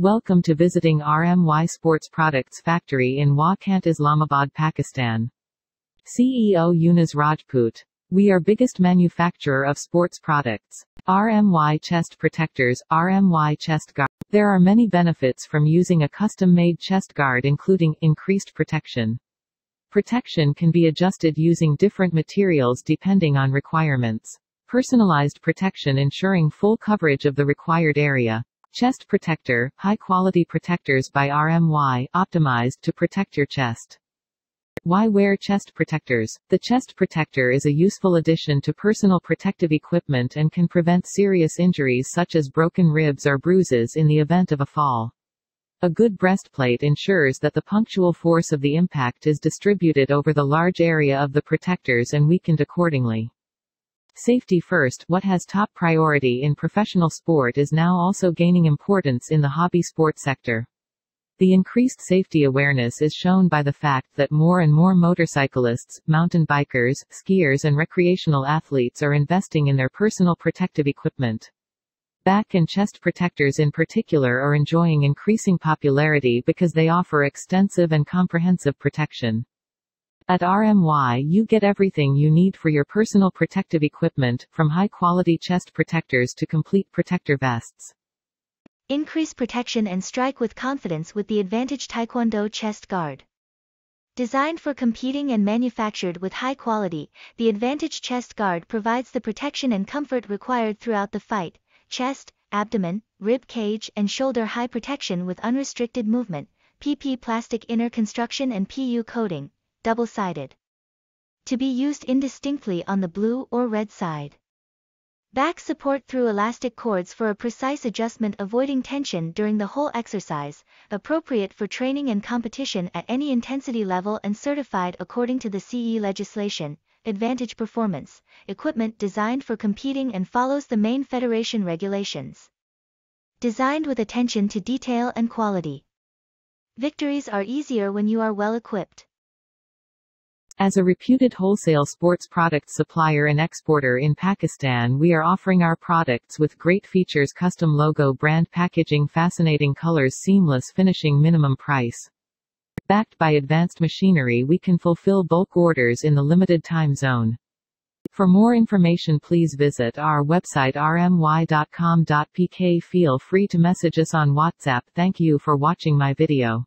Welcome to visiting RMY Sports Products Factory in Wah Cantt, Islamabad, Pakistan. CEO Yunus Rajput. We are biggest manufacturer of sports products. RMY chest protectors, RMY chest guard. There are many benefits from using a custom-made chest guard including increased protection. Protection can be adjusted using different materials depending on requirements. Personalized protection ensuring full coverage of the required area. Chest protector, high quality protectors by RMY, optimized to protect your chest. Why wear chest protectors? The chest protector is a useful addition to personal protective equipment and can prevent serious injuries such as broken ribs or bruises in the event of a fall. A good breastplate ensures that the punctual force of the impact is distributed over the large area of the protectors and weakened accordingly. Safety first, what has top priority in professional sport is now also gaining importance in the hobby sport sector. The increased safety awareness is shown by the fact that more and more motorcyclists, mountain bikers, skiers and recreational athletes are investing in their personal protective equipment. Back and chest protectors in particular are enjoying increasing popularity because they offer extensive and comprehensive protection. At RMY you get everything you need for your personal protective equipment, from high-quality chest protectors to complete protector vests. Increase protection and strike with confidence with the Advantage Taekwondo Chest Guard. Designed for competing and manufactured with high quality, the Advantage Chest Guard provides the protection and comfort required throughout the fight, chest, abdomen, rib cage and shoulder high protection with unrestricted movement, PP plastic inner construction and PU coating, double-sided. To be used indistinctly on the blue or red side. Back support through elastic cords for a precise adjustment avoiding tension during the whole exercise, appropriate for training and competition at any intensity level and certified according to the CE legislation, Advantage Performance, equipment designed for competing and follows the main federation regulations. Designed with attention to detail and quality. Victories are easier when you are well equipped. As a reputed wholesale sports product supplier and exporter in Pakistan we are offering our products with great features custom logo brand packaging fascinating colors seamless finishing minimum price. Backed by advanced machinery we can fulfill bulk orders in the limited time zone. For more information please visit our website rmy.com.pk feel free to message us on WhatsApp thank you for watching my video.